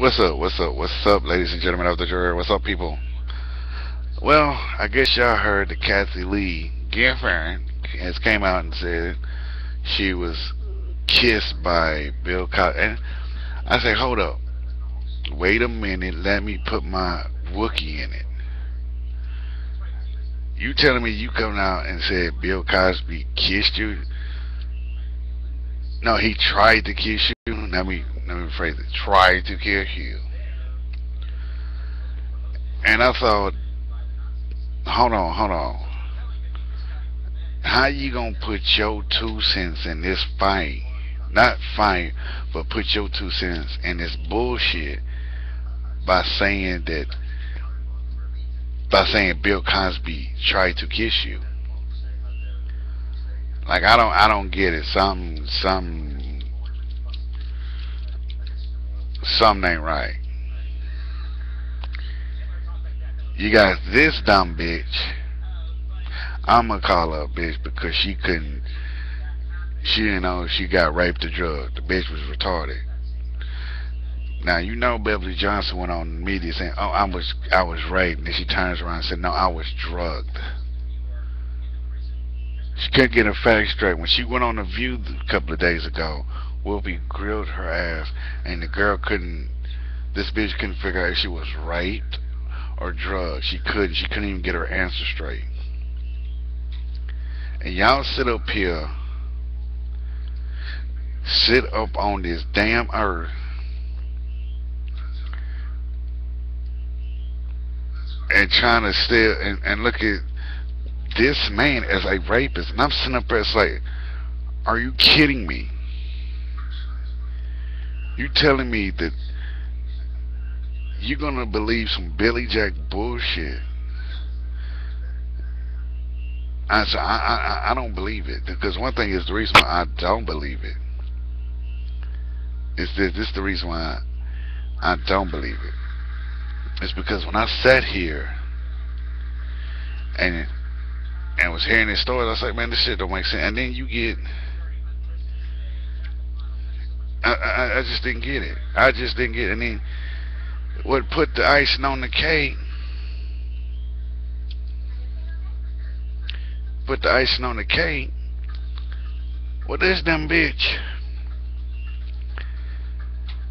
What's up? What's up? What's up, ladies and gentlemen of the jury? What's up, people? Well, I guess y'all heard that Kathie Lee Gifford has came out and said she was kissed by Bill Cosby. And I say, hold up. Wait a minute. Let me put my Wookie in it. You telling me you come out and said Bill Cosby kissed you? No, he tried to kiss you. Let me let me phrase it. Tried to kiss you. And I thought, hold on, hold on. How you gonna put your two cents in this fight? Not fight, but put your two cents in this bullshit by saying that by saying Bill Cosby tried to kiss you. Like I don't I don't get it. Some some something ain't right. You got this dumb bitch. I'ma call her a bitch because she couldn't she didn't know she got raped or drugged. The bitch was retarded. Now you know Beverly Johnson went on the media saying, "Oh, I was I was raped," and she turns around and said, "No, I was drugged." She couldn't get her facts straight. When she went on the View a couple of days ago, Whoopi grilled her ass, and the girl couldn't. This bitch couldn't figure out if she was raped or drugged. She couldn't. She couldn't even get her answer straight. And y'all sit up here, sit up on this damn earth and trying to still and, and look at this man as a rapist and I'm sitting up there it's like are you kidding me you telling me that you're gonna believe some Billy Jack bullshit? I, I, I, I don't believe it. Because one thing is the reason why I don't believe it. Is this, this is the reason why I, I don't believe it. Is because when I sat here and and was hearing these stories, I was like, man, this shit don't make sense. And then you get, I, I, I just didn't get it. I just didn't get it. And then what put the icing on the cake, put the icing on the cake, well, this dumb bitch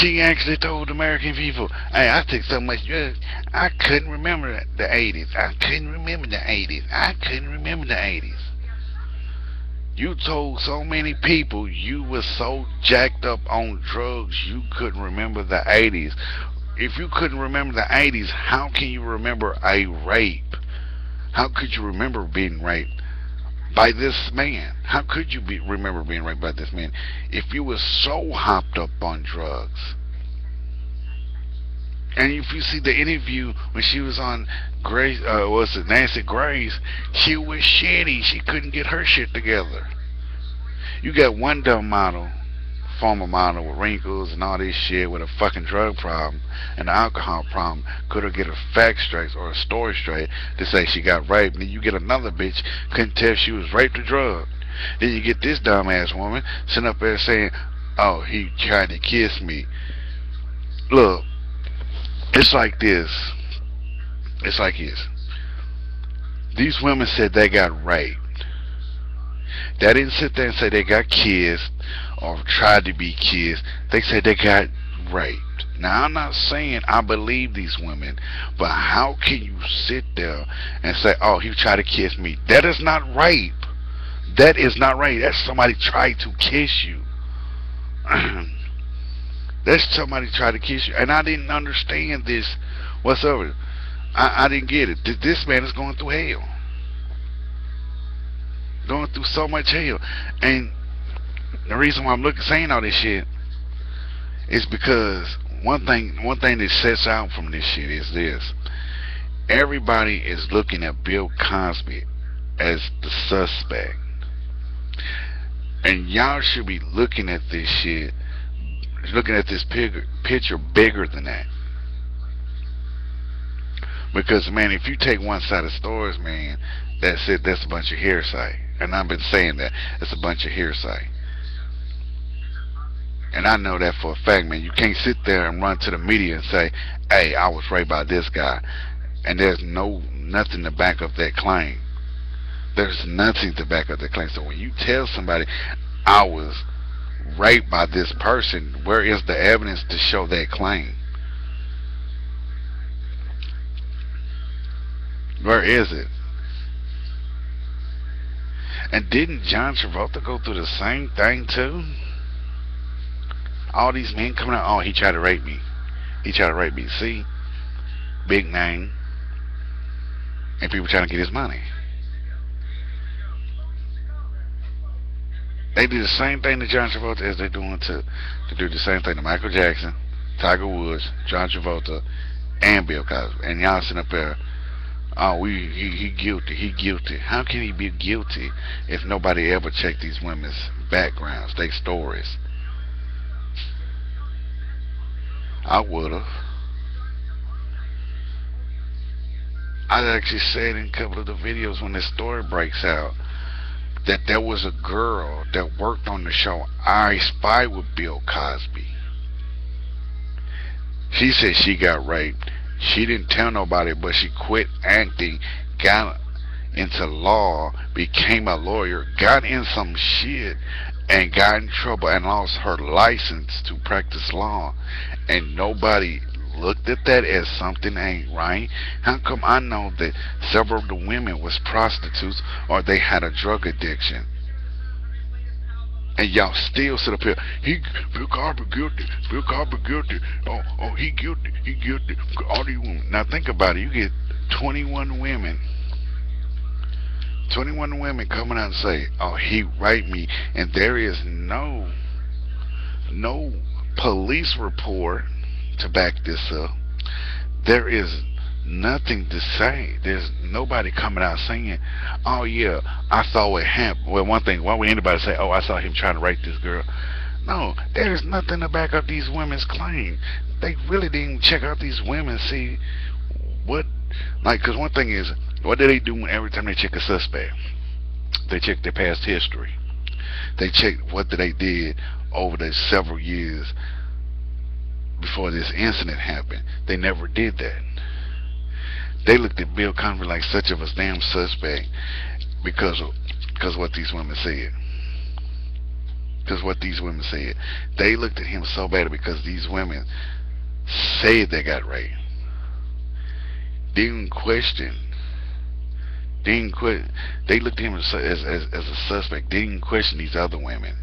she actually told American people, hey, I took so much drugs, I couldn't remember the 80s. I couldn't remember the 80s. I couldn't remember the 80s. You told so many people you were so jacked up on drugs you couldn't remember the 80s. If you couldn't remember the 80s, how can you remember a rape? How could you remember being raped? by this man. How could you be, remember being raped by this man if you were so hopped up on drugs? And if you see the interview when she was on Grace, uh, what's it, Nancy Grace, she was shitty. She couldn't get her shit together. You got one dumb model former model with wrinkles and all this shit with a fucking drug problem and an alcohol problem couldn't get a fact straight or a story straight to say she got raped. And then you get another bitch couldn't tell if she was raped or drugged. Then you get this dumbass woman sitting up there saying, "Oh, he tried to kiss me." Look, it's like this. It's like this. These women said they got raped. They didn't sit there and say they got kissed or tried to be kissed. They said they got raped. Now, I'm not saying I believe these women, but how can you sit there and say, oh, he tried to kiss me? That is not rape. That is not rape. That's somebody tried to kiss you. That's somebody tried to kiss you. And I didn't understand this whatsoever. I, I didn't get it. This man is going through hell. Going through so much hell. And the reason why I'm looking saying all this shit is because one thing one thing that sets out from this shit is this. Everybody is looking at Bill Cosby as the suspect. And y'all should be looking at this shit looking at this picture bigger than that. Because man, if you take one side of stories, man, that's it. That's a bunch of hearsay, and I've been saying that it's a bunch of hearsay. And I know that for a fact, man. You can't sit there and run to the media and say, hey, I was raped by this guy. And there's no nothing to back up that claim. There's nothing to back up that claim. So when you tell somebody, I was raped by this person, where is the evidence to show that claim? Where is it? And didn't John Travolta go through the same thing too? All these men coming out, oh, he tried to rape me. He tried to rape me. See? Big name. And people trying to get his money. They do the same thing to John Travolta as they're doing to to do the same thing to Michael Jackson, Tiger Woods, John Travolta, and Bill Cosby. And y'all sitting up there oh, we he, he guilty, he guilty. How can he be guilty if nobody ever checked these women's backgrounds, their stories? I would have. I actually said in a couple of the videos when this story breaks out that there was a girl that worked on the show I Spy with Bill Cosby. She said she got raped she didn't tell nobody, but she quit acting, got into law, became a lawyer, got in some shit, and got in trouble and lost her license to practice law. And nobody looked at that as something ain't right. How come I know that several of the women was prostitutes or they had a drug addiction? and y'all still sit up here. He Bill Cosby guilty. Bill Cosby guilty. Oh, oh, he guilty. He guilty. All these women. Now think about it. You get 21 women. 21 women coming out and say, "Oh, he raped me," and there is no, no police report to back this up. There is nothing to say. There's nobody coming out saying, "Oh yeah, I saw it happen." Well, one thing, why would anybody say, "Oh, I saw him trying to rape this girl"? No, there's nothing to back up these women's claim. They really didn't check out these women, see what, like, because one thing is, what do they do every time they check a suspect? They check their past history. They check what they did over the several years before this incident happened. They never did that they looked at Bill Cosby like such of a damn suspect because of because of what these women said. Because what these women said, they looked at him so bad because these women said they got raped. Didn't question. Didn't quit. They looked at him as, as as as a suspect. Didn't question these other women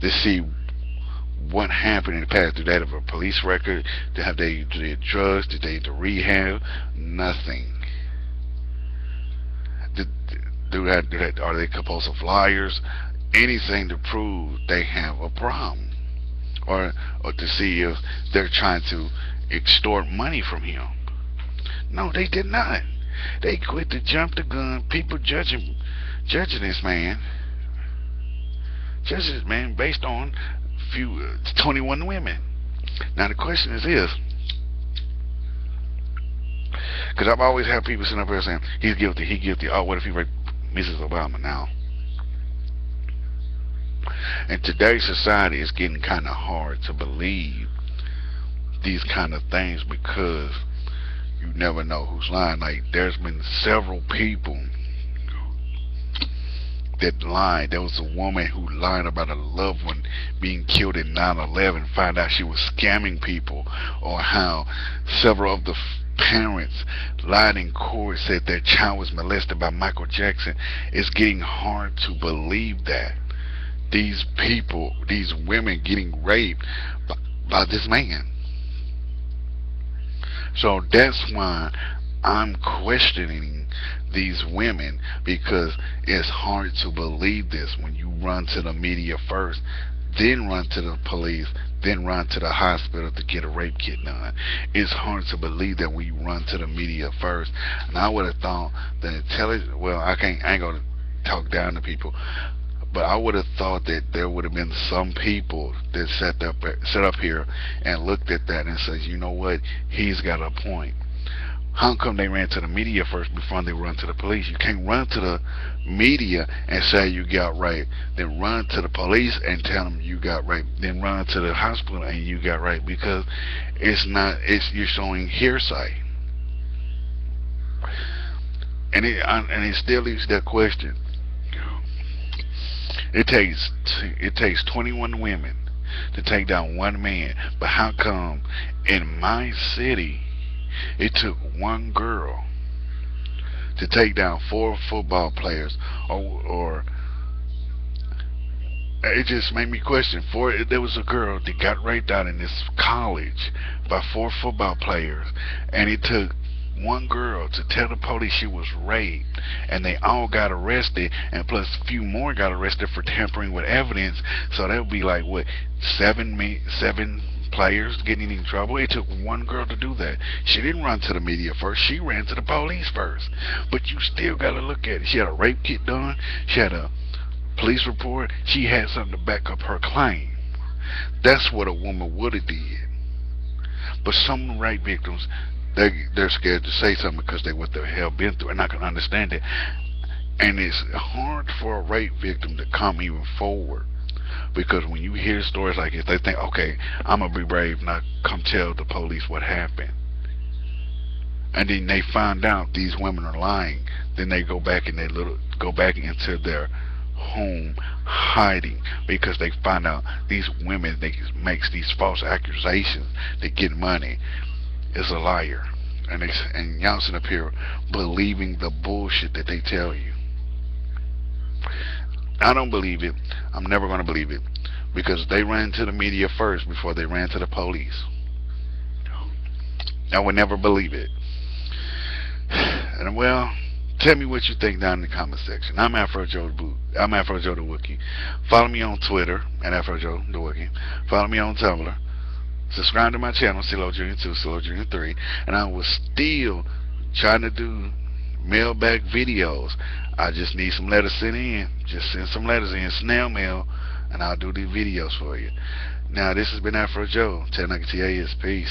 to see what happened in the past. Did they have a police record? Did have they did drugs? Did they do rehab? Nothing. Did, do that, do that, are they compulsive liars? Anything to prove they have a problem, or or to see if they're trying to extort money from him. No, they did not. They quit to jump the gun. People judging judging this man, judging this man based on few, uh, 21 women. Now the question is this, because I've always had people sitting up here saying he's guilty, he's guilty. Oh, what if he raped Mrs. Obama now? And today's society is getting kind of hard to believe these kind of things because you never know who's lying. Like there's been several people that lied. There was a woman who lied about a loved one being killed in 9-11, found out she was scamming people, or how several of the parents lied in court, said their child was molested by Michael Jackson. It's getting hard to believe that these people, these women getting raped by, by this man. So that's why I'm questioning these women because it's hard to believe this when you run to the media first, then run to the police, then run to the hospital to get a rape kit done. It's hard to believe that we run to the media first. And I would have thought that intelligence, well, I can't, I ain't going to talk down to people, but I would have thought that there would have been some people that sat up, sat up here and looked at that and said, you know what, he's got a point How come they ran to the media first before they run to the police? You can't run to the media and say you got raped, then run to the police and tell them you got raped, then run to the hospital and you got raped because it's not. It's you're showing hearsay, and it and it still leaves that question. It takes it takes 21 women to take down one man, but how come in my city it took one girl to take down four football players or, or it just made me question for there was a girl that got raped out in this college by four football players and it took one girl to tell the police she was raped and they all got arrested and plus a few more got arrested for tampering with evidence. So that would be like what seven me seven players getting in trouble. It took one girl to do that. She didn't run to the media first. She ran to the police first. But you still got to look at it. She had a rape kit done. She had a police report. She had something to back up her claim. That's what a woman would have did. But some rape victims they they're scared to say something because they what the hell been through and I can understand it. And it's hard for a rape victim to come even forward because when you hear stories like this, they think, okay, I'm gonna be brave, not come tell the police what happened. And then they find out these women are lying. Then they go back and they little go back into their home hiding because they find out these women they makes these false accusations to get money is a liar. And, they, and y'all sit up here believing the bullshit that they tell you. I don't believe it. I'm never going to believe it. Because they ran to the media first before they ran to the police. I would never believe it. And well, tell me what you think down in the comment section. I'm Afro Joe the Boot. I'm Afro Joe the Wookie. Follow me on Twitter at Afro Joe the Wookie. Follow me on Tumblr subscribe to my channel, CeeLo Jr. 2, CeeLo Jr. 3, and I was still trying to do mailbag videos. I just need some letters sent in. Just send some letters in, snail mail, and I'll do these videos for you. Now, this has been Afro Joe. TAS. Peace.